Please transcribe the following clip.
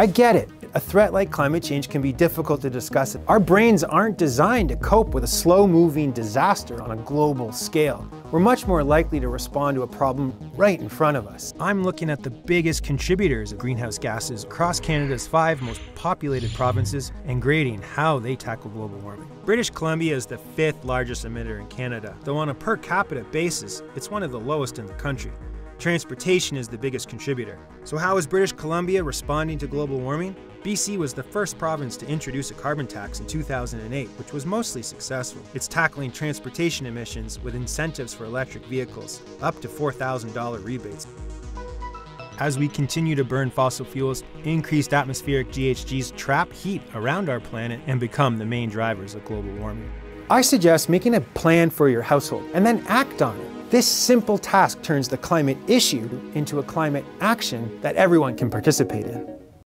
I get it. A threat like climate change can be difficult to discuss. Our brains aren't designed to cope with a slow moving disaster on a global scale. We're much more likely to respond to a problem right in front of us. I'm looking at the biggest contributors of greenhouse gases across Canada's five most populated provinces and grading how they tackle global warming. British Columbia is the fifth largest emitter in Canada, though on a per capita basis, it's one of the lowest in the country. Transportation is the biggest contributor. So, how is British Columbia responding to global warming? BC was the first province to introduce a carbon tax in 2008, which was mostly successful. It's tackling transportation emissions with incentives for electric vehicles, up to $4,000 rebates. As we continue to burn fossil fuels, increased atmospheric GHGs trap heat around our planet and become the main drivers of global warming. I suggest making a plan for your household and then act on it. This simple task turns the climate issue into a climate action that everyone can participate in.